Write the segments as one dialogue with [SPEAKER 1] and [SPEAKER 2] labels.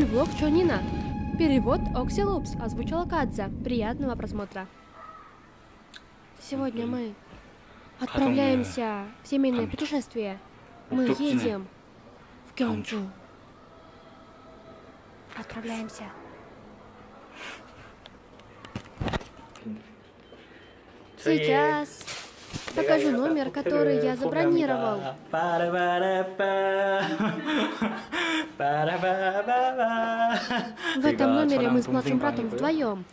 [SPEAKER 1] Фульвлог Чонина. Перевод Оксилупс. Озвучила Кадза. Приятного просмотра. Сегодня мы отправляемся в семейное путешествие. Мы едем в Кёнджу. Отправляемся. Сейчас покажу номер, который я забронировал. В этом номере мы с младшим братом вдвоем.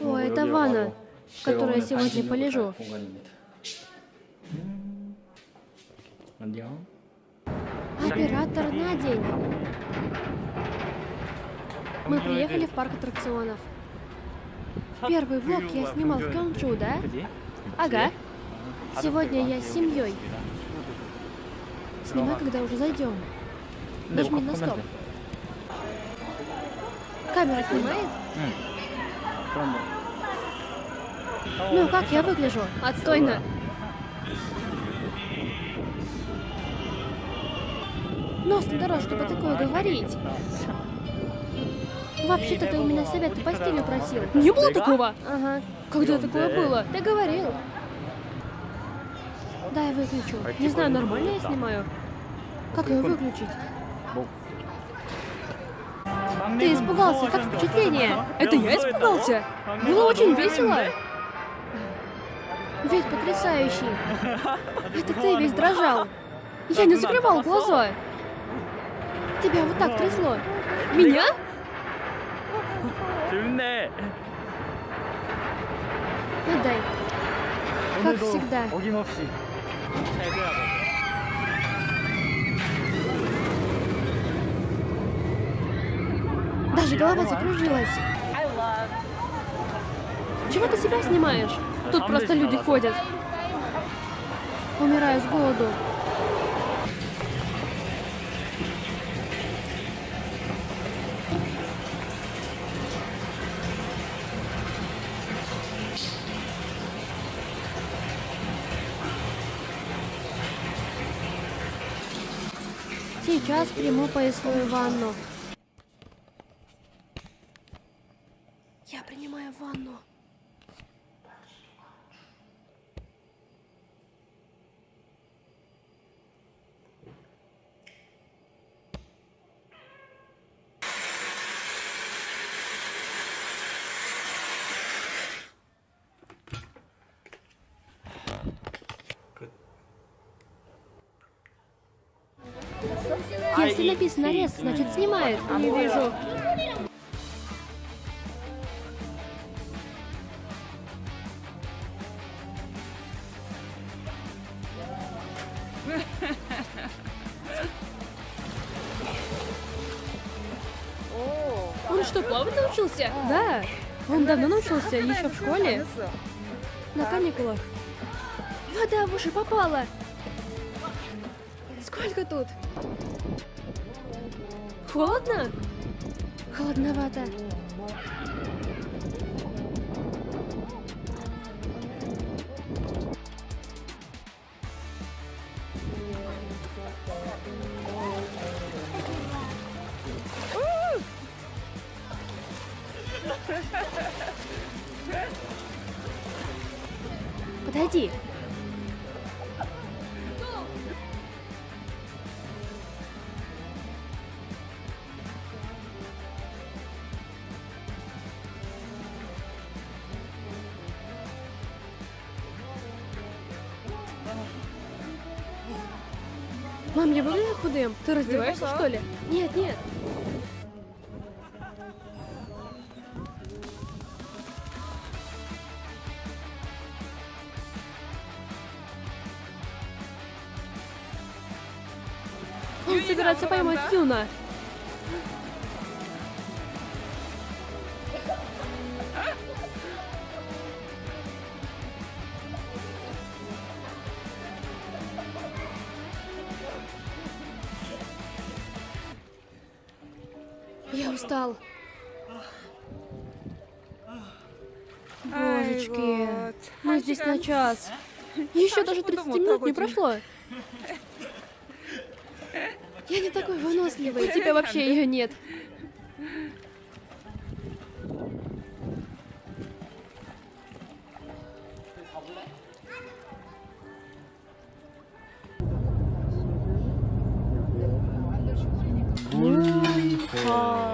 [SPEAKER 1] О, это ванна, в которой я сегодня полежу. Оператор на день. Мы приехали в парк аттракционов. Первый влог я снимал в Кёнчу, да? Ага. Сегодня я с семьей. Снимай, когда уже зайдем. Нажми на стоп. Камера снимает? Ну, как я выгляжу? Отстойно. Нос не дорос, чтобы такое говорить. Вообще-то ты у меня совета по стилю просил. Не было такого? Ага. Когда такое было? Ты говорил. Да, я выключу. Не знаю, нормально я снимаю. Как ее выключить? Ты испугался, как впечатление? Это я испугался? Было очень весело. Ведь потрясающий. Это ты весь дрожал. Я не закрывал глаза. Тебя вот так трясло. Меня? Отдай. Как всегда. Даже голова закружилась. Чего ты себя снимаешь? Тут просто люди ходят. Умираю с голоду. Сейчас приму поясную ванну. Я принимаю ванну. Если написано рез, значит снимает. Не вижу. Он что, плавать научился? Да. Он давно научился, еще в школе. На каникулах. Вода в уши попала. Сколько тут? Холодно? Холодновато. Подойди. Мам, я выгляжу худым. Ты раздеваешься, что ли? Нет, нет. Он собирается поймать Юна. устал. Божечки, мы здесь на час. Еще даже 30 минут не прошло. Я не такой выносливый, тебя вообще ее нет. Мюнхен.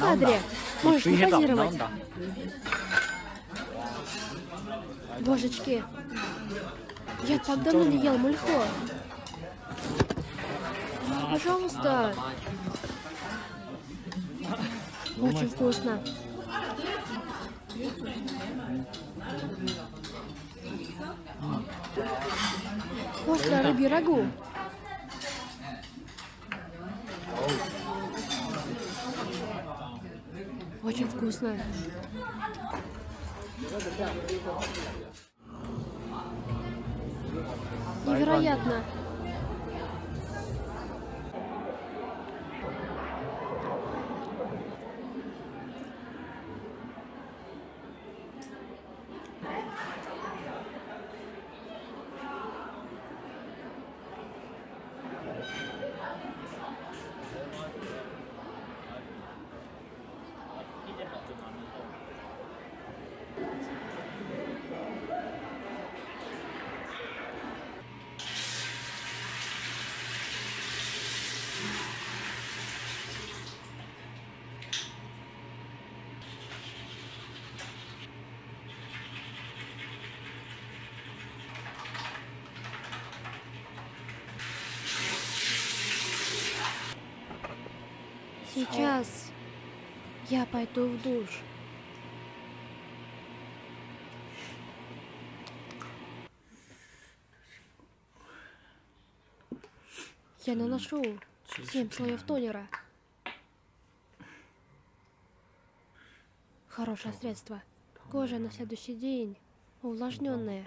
[SPEAKER 1] Хадри, можешь позировать. Божечки, я так давно не ел мульхо. Пожалуйста. Очень вкусно. Вкусно рыбий рагу. Очень вкусно. Невероятно. Сейчас я пойду в душ. Я наношу 7 слоев тонера. Хорошее средство. Кожа на следующий день увлажненная.